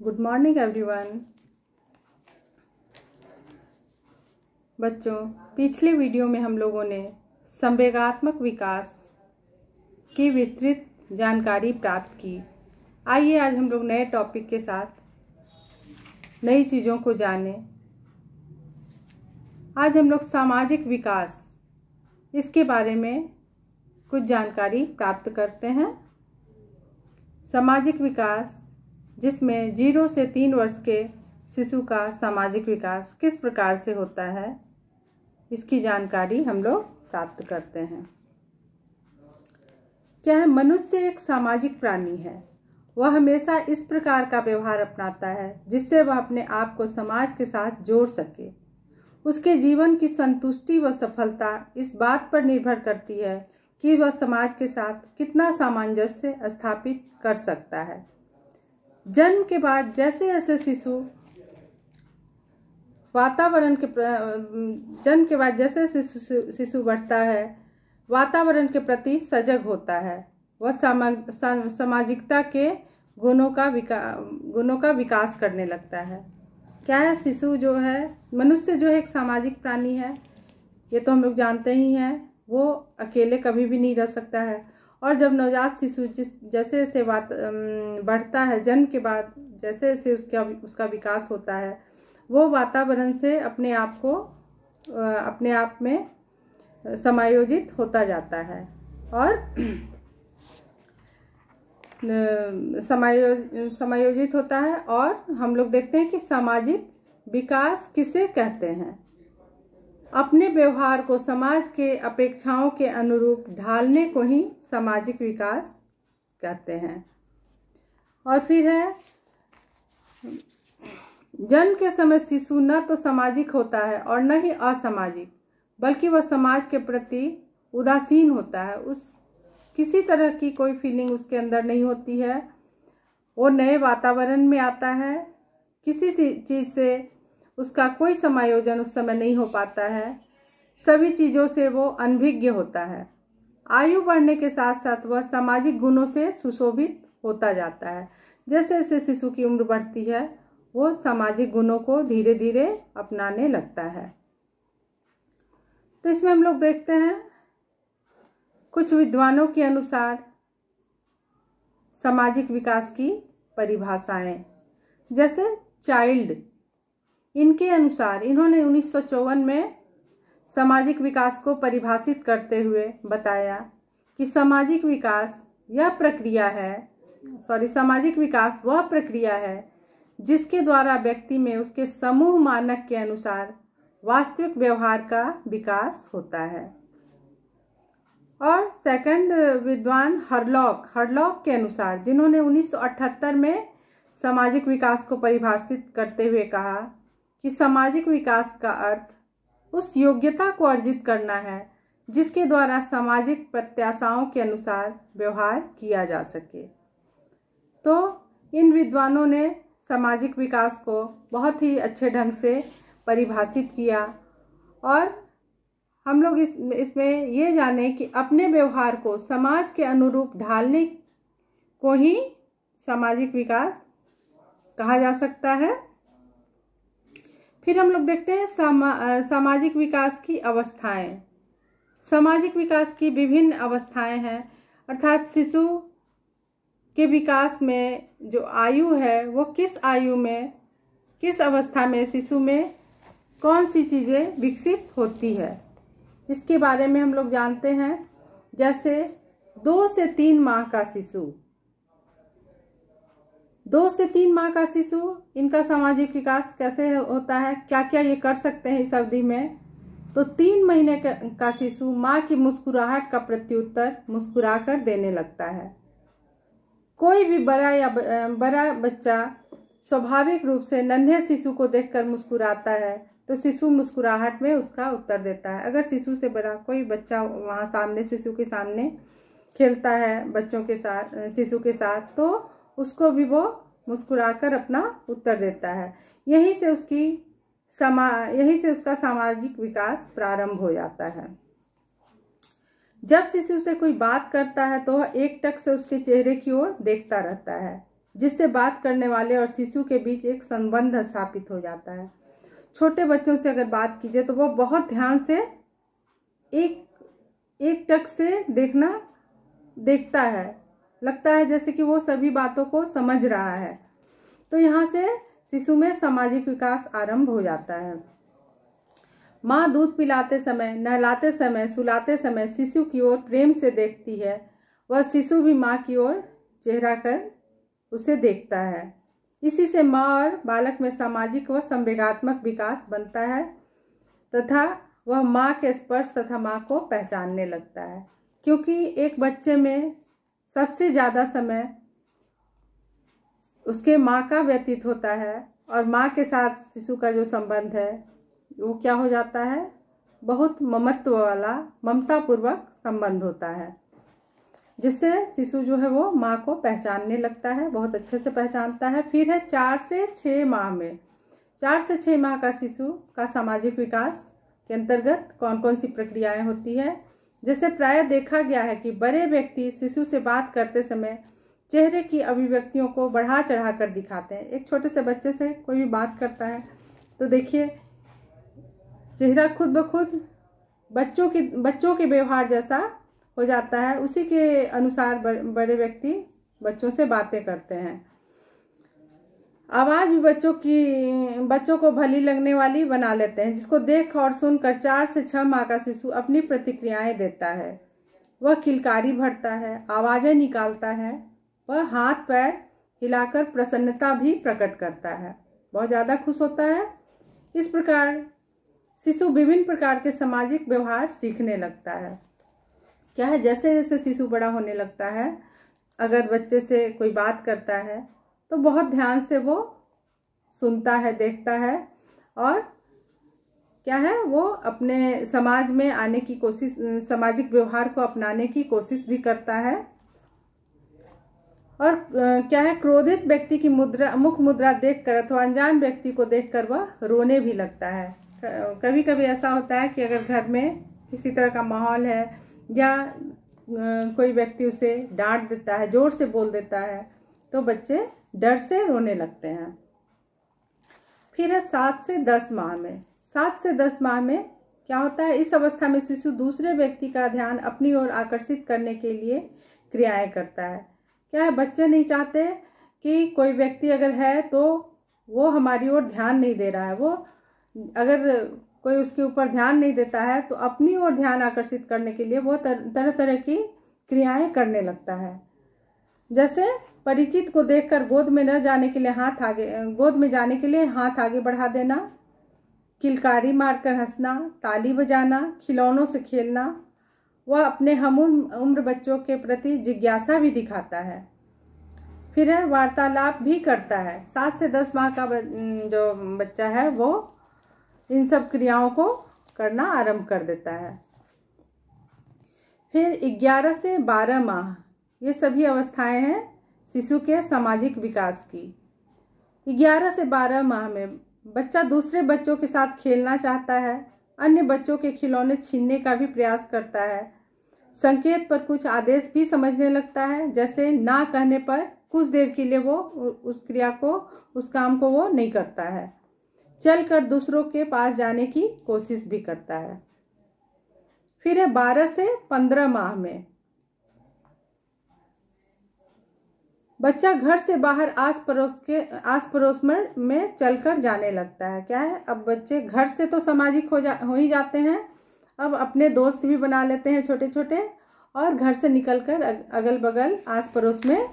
Good morning everyone बच्चों, पिछले video में हम लोगों ने संवेगात्मक विकास की विस्तृत जानकारी प्राप्त की। आइए आज हम लोग नए टॉपिक के साथ नई चीज़ों को जानें। आज हम लोग सामाजिक विकास, इसके बारे में कुछ जानकारी प्राप्त करते हैं। सामाजिक विकास जिसमें ज़ीरो से तीन वर्ष के शिशु का सामाजिक विकास किस प्रकार से होता है, इसकी जानकारी हम लोग प्राप्त करते हैं। क्या है, मनुष्य एक सामाजिक प्राणी है। वह हमेशा इस प्रकार का व्यवहार अपनाता है जिससे वह अपने आप को समाज के साथ जोड़ सके। उसके जीवन की संतुष्टि व सफलता इस बात पर निर्भर करती है कि वह समाज के साथ कितना सामंजस्य स्थापित कर सकता है। जन्म के बाद जैसे जैसे शिशु वातावरण के जन्म के बाद जैसे जैसे शिशु बढ़ता है, वातावरण के प्रति सजग होता है। वह सामाजिकता के गुणों का विका, गुणों का विकास करने लगता है। क्या है शिशु जो है, मनुष्य जो है एक सामाजिक प्राणी है, ये तो हम लोग जानते ही हैं, वो अकेले कभी भी नहीं रह सकता है। और जब नवजात शिशु जिस, जैसे जैसे बात बढ़ता है, जन्म के बाद जैसे जैसे उसका उसका विकास होता है, वो वातावरण से अपने आप को अपने आप में समायोजित होता जाता है। और समायोज समायोजित होता है और हम लोग देखते हैं कि सामाजिक विकास किसे कहते हैं? अपने व्यवहार को समाज के अपेक्षाओं के अनुरूप ढालने को ही सामाजिक विकास कहते हैं। और फिर है, जन्म के समय शिशु न तो सामाजिक होता है और न ही असामाजिक, बल्कि वह समाज के प्रति उदासीन होता है। उस, किसी तरह की कोई फीलिंग उसके अंदर नहीं होती है। वो नए वातावरण में आता है, किसी चीज़ से उसका कोई समायोजन उस समय नहीं हो पाता है। सभी चीज़ों से वो अनभिज्ञ होता है। आयु बढ़ने के साथ साथ वह सामाजिक गुणों से सुशोभित होता जाता है। जैसे जैसे शिशु की उम्र बढ़ती है, वो सामाजिक गुणों को धीरे धीरे अपनाने लगता है। तो इसमें हम लोग देखते हैं, कुछ विद्वानों के अनुसार सामाजिक विकास की परिभाषाएँ, जैसे चाइल्ड। इनके अनुसार, इन्होंने उन्नीस सौ चौवन में सामाजिक विकास को परिभाषित करते हुए बताया कि सामाजिक विकास यह प्रक्रिया है सॉरी सामाजिक विकास वह प्रक्रिया है जिसके द्वारा व्यक्ति में उसके समूह मानक के अनुसार वास्तविक व्यवहार का विकास होता है। और सेकंड विद्वान हरलॉक हरलॉक के अनुसार, जिन्होंने 1978 में सामाजिक विकास को परिभाषित करते हुए कहा कि सामाजिक विकास का अर्थ उस योग्यता को अर्जित करना है, जिसके द्वारा सामाजिक प्रत्याशाओं के अनुसार व्यवहार किया जा सके। तो इन विद्वानों ने सामाजिक विकास को बहुत ही अच्छे ढंग से परिभाषित किया और हम लोग इस, इसमें ये जाने कि अपने व्यवहार को समाज के अनुरूप ढालने को ही सामाजिक विकास कहा जा सकता है। फिर हम लोग देखते हैं सामा, सामाजिक विकास की अवस्थाएँ। सामाजिक विकास की विभिन्न अवस्थाएँ हैं अर्थात शिशु के विकास में जो आयु है वो किस आयु में किस अवस्था में शिशु में कौन सी चीज़ें विकसित होती है। इसके बारे में हम लोग जानते हैं जैसे दो से तीन माह का शिशु। दो से तीन माह का शिशु, इनका सामाजिक विकास कैसे होता है? क्या क्या ये कर सकते हैं इस अवधि में? तो तीन महीने का शिशु माँ की मुस्कुराहट का प्रत्युत्तर मुस्कुराकर देने लगता है। कोई भी बड़ा या बड़ा बच्चा स्वाभाविक रूप से नन्हे शिशु को देखकर मुस्कुराता है तो शिशु मुस्कुराहट में उसका उत्तर देता है। अगर शिशु से बड़ा कोई बच्चा वहाँ सामने, शिशु के सामने खेलता है बच्चों के साथ शिशु के साथ तो उसको भी वो मुस्कुराकर अपना उत्तर देता है। यहीं से उसकी समा, यहीं से उसका सामाजिक विकास प्रारंभ हो जाता है। जब शिशु से कोई बात करता है तो वह एक टक से उसके चेहरे की ओर देखता रहता है, जिससे बात करने वाले और शिशु के बीच एक संबंध स्थापित हो जाता है। छोटे बच्चों से अगर बात कीजिए तो वह बहुत ध्यान से एक एक टक से देखना, देखता है। लगता है जैसे कि वो सभी बातों को समझ रहा है। तो यहाँ से शिशु में सामाजिक विकास आरंभ हो जाता है। माँ दूध पिलाते समय, नहलाते समय, सुलाते समय शिशु की ओर प्रेम से देखती है। वह शिशु भी माँ की ओर चेहरा कर उसे देखता है। इसी से माँ और बालक में सामाजिक व संवेगात्मक विकास बनता है तथा वह माँ के स्पर्श तथा माँ को पहचानने लगता है। क्योंकि एक बच्चे में सबसे ज़्यादा समय उसके माँ का व्यतीत होता है और माँ के साथ शिशु का जो संबंध है, वो क्या हो जाता है? बहुत ममत्व वाला ममता पूर्वक संबंध होता है, जिससे शिशु जो है वो माँ को पहचानने लगता है, बहुत अच्छे से पहचानता है। फिर है चार से छः माह में। चार से छः माह का शिशु का सामाजिक विकास के अंतर्गत कौन कौन सी प्रक्रियाएँ होती है? जैसे प्राय देखा गया है कि बड़े व्यक्ति शिशु से बात करते समय चेहरे की अभिव्यक्तियों को बढ़ा चढ़ा कर दिखाते हैं। एक छोटे से बच्चे से कोई भी बात करता है तो देखिए, चेहरा खुद ब खुद बच्चों की, बच्चों के व्यवहार जैसा हो जाता है। उसी के अनुसार बड़े व्यक्ति बच्चों से बातें करते हैं। आवाज़ भी बच्चों की, बच्चों को भली लगने वाली बना लेते हैं, जिसको देख और सुनकर चार से छह माह का शिशु अपनी प्रतिक्रियाएँ देता है। वह किलकारी भरता है, आवाज़ें निकालता है, वह हाथ पैर हिलाकर प्रसन्नता भी प्रकट करता है। बहुत ज़्यादा खुश होता है। इस प्रकार शिशु विभिन्न प्रकार के सामाजिक व्यवहार सीखने लगता है। क्या है? जैसे जैसे शिशु बड़ा होने लगता है, अगर बच्चे से कोई बात करता है तो बहुत ध्यान से वो सुनता है, देखता है और क्या है, वो अपने समाज में आने की कोशिश, सामाजिक व्यवहार को अपनाने की कोशिश भी करता है। और क्या है, क्रोधित व्यक्ति की मुद्रा, मुख मुद्रा देखकर अथवा अनजान व्यक्ति को देखकर वह रोने भी लगता है। कभी कभी ऐसा होता है कि अगर घर में किसी तरह का माहौल है या कोई व्यक्ति उसे डांट देता है, ज़ोर से बोल देता है तो बच्चे डर से रोने लगते हैं। फिर है सात से दस माह में। सात से दस माह में क्या होता है? इस अवस्था में शिशु दूसरे व्यक्ति का ध्यान अपनी ओर आकर्षित करने के लिए क्रियाएँ करता है। क्या है? बच्चे नहीं चाहते कि कोई व्यक्ति अगर है तो वो हमारी ओर ध्यान नहीं दे रहा है। वो अगर कोई उसके ऊपर ध्यान नहीं देता है तो अपनी ओर ध्यान आकर्षित करने के लिए वो तरह तरह की क्रियाएँ करने लगता है। जैसे परिचित को देखकर गोद में न जाने के लिए हाथ आगे, गोद में जाने के लिए हाथ आगे बढ़ा देना, किलकारी मारकर हंसना, ताली बजाना, खिलौनों से खेलना, वह अपने हम उम्र बच्चों के प्रति जिज्ञासा भी दिखाता है। फिर है, वार्तालाप भी करता है। सात से दस माह का जो बच्चा है, वो इन सब क्रियाओं को करना आरंभ कर देता है। फिर 11 से 12 माह, ये सभी अवस्थाएँ हैं। शिशु के सामाजिक विकास की। 11 से 12 माह में बच्चा दूसरे बच्चों के साथ खेलना चाहता है, अन्य बच्चों के खिलौने छीनने का भी प्रयास करता है। संकेत पर कुछ आदेश भी समझने लगता है, जैसे ना कहने पर कुछ देर के लिए वो उस क्रिया को, उस काम को वो नहीं करता है। चलकर दूसरों के पास जाने की कोशिश भी करता है। फिर है बारह से पंद्रह माह में। बच्चा घर से बाहर आस पड़ोस के आस पड़ोस में में चलकर जाने लगता है। क्या है? अब बच्चे घर से तो सामाजिक हो जा, हो ही जाते हैं। अब अपने दोस्त भी बना लेते हैं छोटे छोटे और घर से निकलकर अगल बगल आस पड़ोस में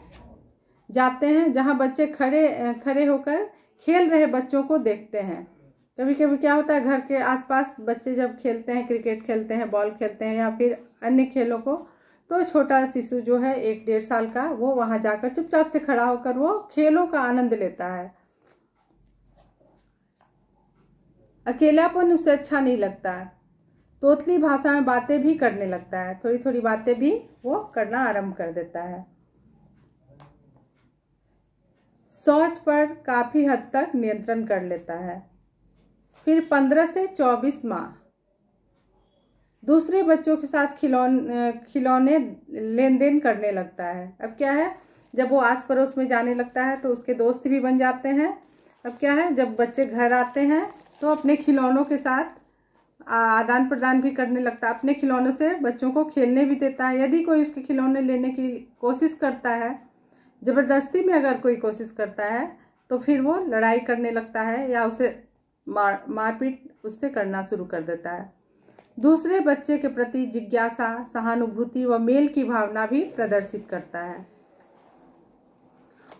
जाते हैं, जहाँ बच्चे खड़े खड़े होकर खेल रहे बच्चों को देखते हैं। कभी कभी क्या होता है, घर के आसपास बच्चे जब खेलते हैं, क्रिकेट खेलते हैं, बॉल खेलते हैं या फिर अन्य खेलों को तो छोटा शिशु जो है, एक डेढ़ साल का, वो वहाँ जाकर चुपचाप से खड़ा होकर वो खेलों का आनंद लेता है। अकेलापन उसे अच्छा नहीं लगता है। तोतली भाषा में बातें भी करने लगता है। थोड़ी थोड़ी बातें भी वो करना आरंभ कर देता है। सोच पर काफ़ी हद तक नियंत्रण कर लेता है। फिर पंद्रह से चौबीस माह। दूसरे बच्चों के साथ खिलौन खिलौने लेन देन करने लगता है। अब क्या है? जब वो आस पड़ोस में जाने लगता है तो उसके दोस्त भी बन जाते हैं। अब क्या है? जब बच्चे घर आते हैं तो अपने खिलौनों के साथ आदान प्रदान भी करने लगता है। अपने खिलौनों से बच्चों को खेलने भी देता है। यदि कोई उसके खिलौने लेने की कोशिश करता है, ज़बरदस्ती में अगर कोई कोशिश करता है तो फिर वो लड़ाई करने लगता है या उसे मार, मारपीट उससे करना शुरू कर देता है। दूसरे बच्चे के प्रति जिज्ञासा, सहानुभूति व मेल की भावना भी प्रदर्शित करता है।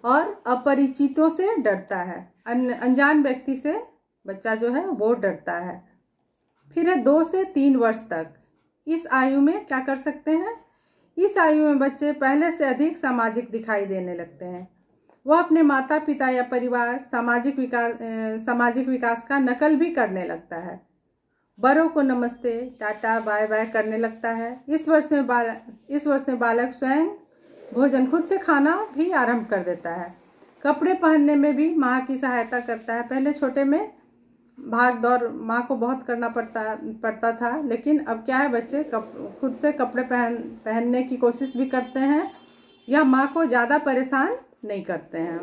और अपरिचितों से डरता है। अनजान व्यक्ति से बच्चा जो है, वो डरता है। फिर है दो से तीन वर्ष तक। इस आयु में क्या कर सकते हैं? इस आयु में बच्चे पहले से अधिक सामाजिक दिखाई देने लगते हैं। वह अपने माता पिता या परिवार सामाजिक विकास सामाजिक विकास का नकल भी करने लगता है। बड़ों को नमस्ते टाटा बाय बाय करने लगता है। इस वर्ष में बाल इस वर्ष में बालक स्वयं भोजन खुद से खाना भी आरंभ कर देता है। कपड़े पहनने में भी माँ की सहायता करता है। पहले छोटे में भाग दौड़ माँ को बहुत करना पड़ता पड़ता था लेकिन अब क्या है बच्चे कप, खुद से कपड़े पहन पहनने की कोशिश भी करते हैं या माँ को ज़्यादा परेशान नहीं करते हैं।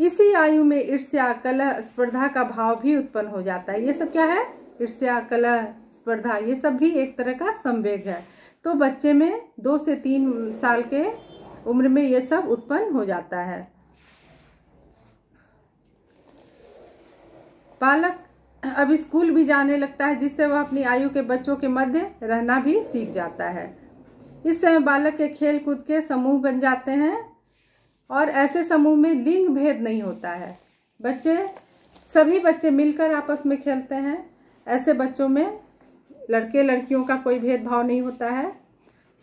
इसी आयु में ईर्ष्या, कलह, स्पर्धा का भाव भी उत्पन्न हो जाता है। ये सब क्या है? ईर्ष्या, कलह, स्पर्धा, ये सब भी एक तरह का संवेग है। तो बच्चे में दो से तीन साल के उम्र में ये सब उत्पन्न हो जाता है। बालक अब स्कूल भी जाने लगता है, जिससे वह अपनी आयु के बच्चों के मध्य रहना भी सीख जाता है। इस समय बालक के खेल कूद के समूह बन जाते हैं। और ऐसे समूह में लिंग भेद नहीं होता है। बच्चे, सभी बच्चे मिलकर आपस में खेलते हैं। ऐसे बच्चों में लड़के लड़कियों का कोई भेदभाव नहीं होता है।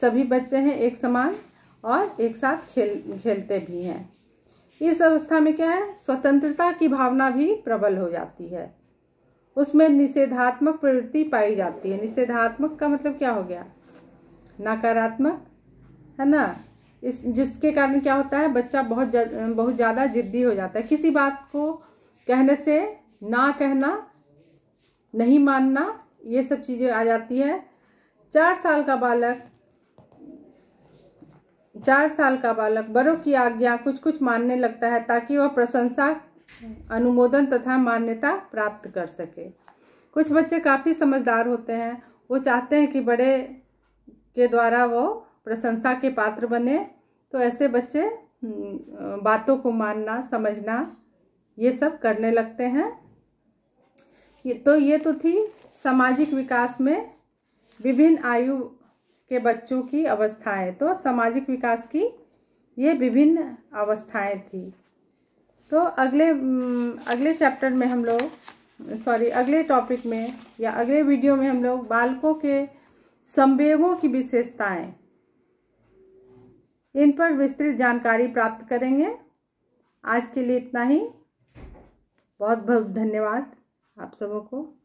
सभी बच्चे हैं एक समान और एक साथ खेल, खेलते भी हैं। इस अवस्था में क्या है? स्वतंत्रता की भावना भी प्रबल हो जाती है। उसमें निषेधात्मक प्रवृत्ति पाई जाती है। निषेधात्मक का मतलब क्या हो गया? नकारात्मक, है ना? इस जिसके कारण क्या होता है बच्चा बहुत जा, बहुत ज़्यादा जिद्दी हो जाता है। किसी बात को कहने से ना कहना नहीं मानना ये सब चीज़ें आ जाती है। चार साल का बालक चार साल का बालक बड़ों की आज्ञा कुछ कुछ मानने लगता है ताकि वह प्रशंसा अनुमोदन तथा मान्यता प्राप्त कर सके। कुछ बच्चे काफ़ी समझदार होते हैं। वो चाहते हैं कि बड़े के द्वारा वो प्रशंसा के पात्र बने। तो ऐसे बच्चे बातों को मानना, समझना, ये सब करने लगते हैं। ये तो ये तो थी सामाजिक विकास में विभिन्न आयु के बच्चों की अवस्थाएँ। तो सामाजिक विकास की ये विभिन्न अवस्थाएँ थी। तो अगले अगले चैप्टर में हम लोग, सॉरी, अगले टॉपिक में या अगले वीडियो में हम लोग बालकों के संवेगों की विशेषताएँ इन पर विस्तृत जानकारी प्राप्त करेंगे। आज के लिए इतना ही। बहुत बहुत धन्यवाद आप सबों को।